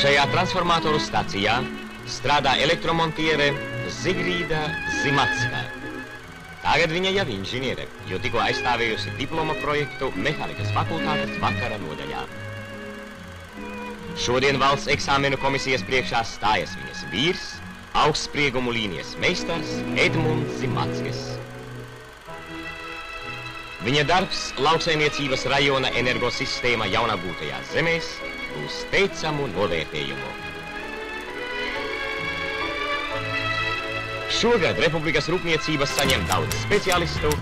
Šajā transformatoru stacijā strādā elektromontiere Zigrīda Zimatska. Tagad viņa jau inženiere, jo tikko aizstāvējusi diploma projektu mehānikas fakultātes vakara nodaļā. Šodien valsts eksāmenu komisijas priekšā stājas viņas vīrs, augstspriegumu līnijas meistars Edmunds Zimatskis. Viņa darbs lauksaimniecības rajona energosistēma jaunagūtajās zemēs būs teicamu novērtējumu. Šogad Republikas rūpniecības saņem daudz speciālistu,